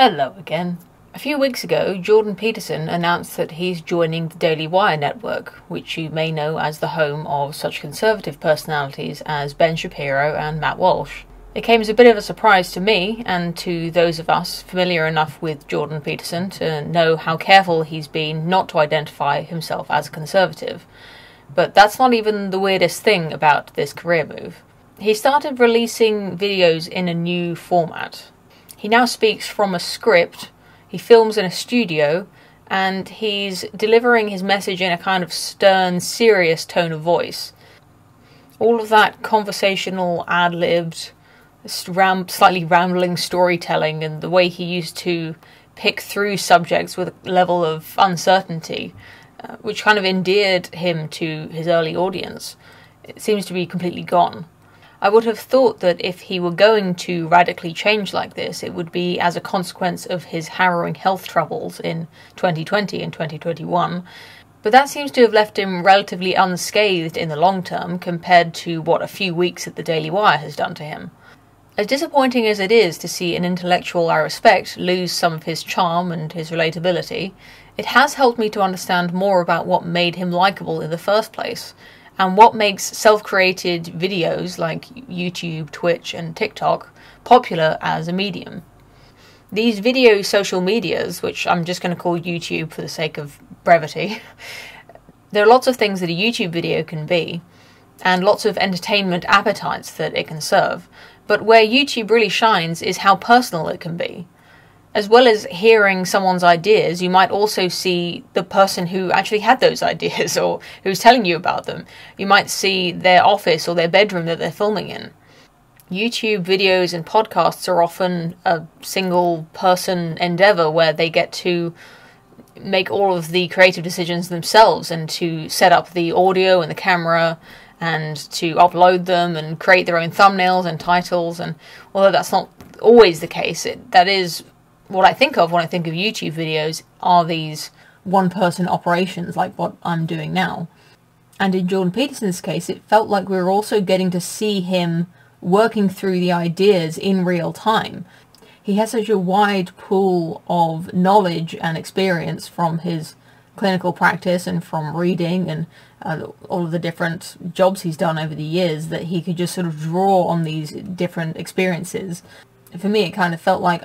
Hello again. A few weeks ago, Jordan Peterson announced that he's joining the Daily Wire network, which you may know as the home of such conservative personalities as Ben Shapiro and Matt Walsh. It came as a bit of a surprise to me and to those of us familiar enough with Jordan Peterson to know how careful he's been not to identify himself as a conservative. But that's not even the weirdest thing about this career move. He started releasing videos in a new format. He now speaks from a script, he films in a studio, and he's delivering his message in a kind of stern, serious tone of voice. All of that conversational, ad libbed, ram- slightly rambling storytelling and the way he used to pick through subjects with a level of uncertainty, uh, which kind of endeared him to his early audience, it seems to be completely gone. I would have thought that if he were going to radically change like this, it would be as a consequence of his harrowing health troubles in 2020 and 2021. But that seems to have left him relatively unscathed in the long term compared to what a few weeks at the Daily Wire has done to him. As disappointing as it is to see an intellectual I respect lose some of his charm and his relatability, it has helped me to understand more about what made him likable in the first place, and what makes self created videos like YouTube, Twitch, and TikTok popular as a medium. These video social medias, which I'm just going to call YouTube for the sake of brevity, there are lots of things that a YouTube video can be, and lots of entertainment appetites that it can serve. But where YouTube really shines is how personal it can be. As well as hearing someone's ideas, you might also see the person who actually had those ideas or who's telling you about them. You might see their office or their bedroom that they're filming in. YouTube videos and podcasts are often a single person endeavor where they get to make all of the creative decisions themselves and to set up the audio and the camera and to upload them and create their own thumbnails and titles. And although that's not always the case, it, that is what I think of when I think of YouTube videos are these one person operations like what I'm doing now. And in Jordan Peterson's case, it felt like we were also getting to see him working through the ideas in real time. He has such a wide pool of knowledge and experience from his clinical practice and from reading and uh, all of the different jobs he's done over the years that he could just sort of draw on these different experiences. For me, it kind of felt like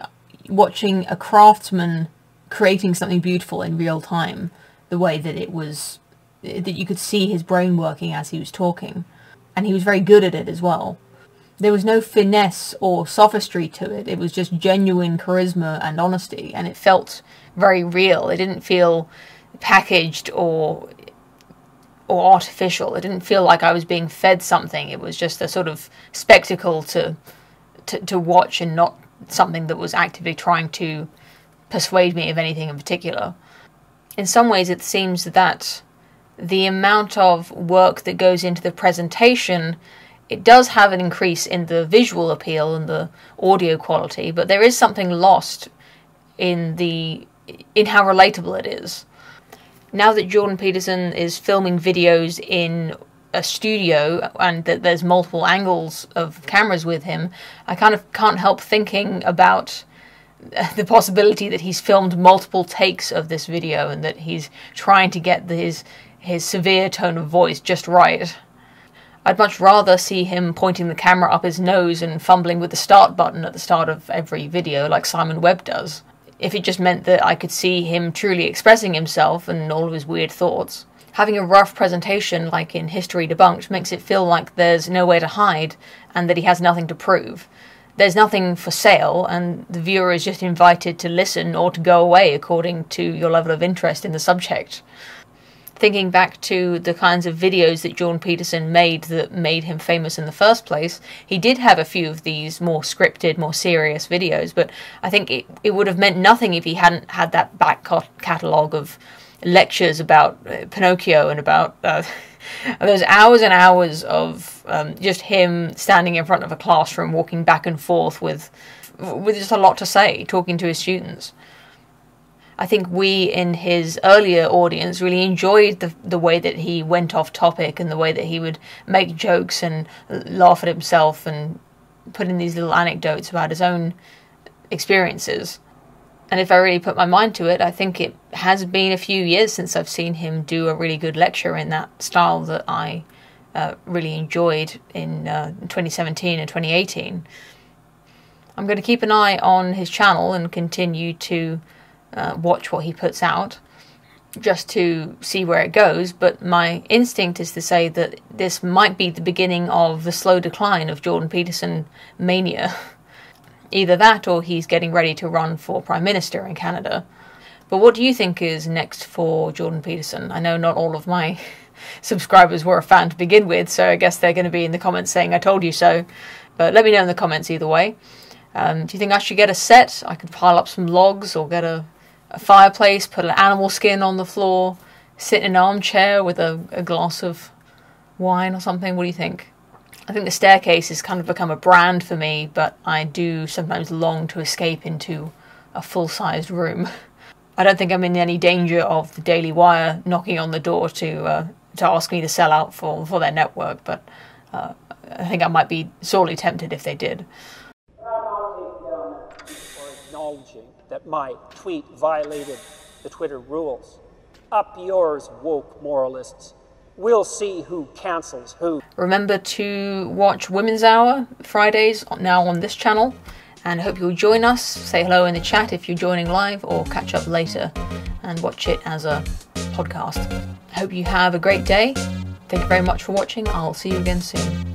watching a craftsman creating something beautiful in real time, the way that it was, that you could see his brain working as he was talking. And he was very good at it as well. There was no finesse or sophistry to it. It was just genuine charisma and honesty, and it felt very real. It didn't feel packaged or or artificial. It didn't feel like I was being fed something. It was just a sort of spectacle to to, to watch and not something that was actively trying to persuade me of anything in particular. In some ways, it seems that the amount of work that goes into the presentation it does have an increase in the visual appeal and the audio quality, but there is something lost in the in how relatable it is now that Jordan Peterson is filming videos in a studio and that there's multiple angles of cameras with him, I kind of can't help thinking about the possibility that he's filmed multiple takes of this video and that he's trying to get his his severe tone of voice just right. I'd much rather see him pointing the camera up his nose and fumbling with the start button at the start of every video like Simon Webb does if it just meant that I could see him truly expressing himself and all of his weird thoughts. Having a rough presentation, like in History Debunked, makes it feel like there's nowhere to hide and that he has nothing to prove. There's nothing for sale, and the viewer is just invited to listen or to go away according to your level of interest in the subject thinking back to the kinds of videos that Jordan Peterson made that made him famous in the first place, he did have a few of these more scripted, more serious videos, but I think it, it would have meant nothing if he hadn't had that back catalogue of lectures about uh, Pinocchio and about uh, those hours and hours of um, just him standing in front of a classroom, walking back and forth with with just a lot to say, talking to his students. I think we in his earlier audience really enjoyed the the way that he went off topic and the way that he would make jokes and laugh at himself and put in these little anecdotes about his own experiences. And if I really put my mind to it, I think it has been a few years since I've seen him do a really good lecture in that style that I uh, really enjoyed in uh, 2017 and 2018. I'm going to keep an eye on his channel and continue to uh, watch what he puts out just to see where it goes, but my instinct is to say that this might be the beginning of the slow decline of Jordan Peterson mania. Either that or he's getting ready to run for Prime Minister in Canada. But what do you think is next for Jordan Peterson? I know not all of my subscribers were a fan to begin with, so I guess they're going to be in the comments saying, I told you so. But let me know in the comments either way. Um, do you think I should get a set? I could pile up some logs or get a a fireplace, put an animal skin on the floor, sit in an armchair with a, a glass of wine or something. What do you think? I think the staircase has kind of become a brand for me, but I do sometimes long to escape into a full sized room. I don't think I'm in any danger of the Daily Wire knocking on the door to uh, to ask me to sell out for, for their network, but uh, I think I might be sorely tempted if they did. acknowledging that my tweet violated the Twitter rules. Up yours, woke moralists. We'll see who cancels who. Remember to watch Women's Hour Fridays now on this channel, and hope you'll join us. Say hello in the chat if you're joining live, or catch up later and watch it as a podcast. Hope you have a great day. Thank you very much for watching. I'll see you again soon.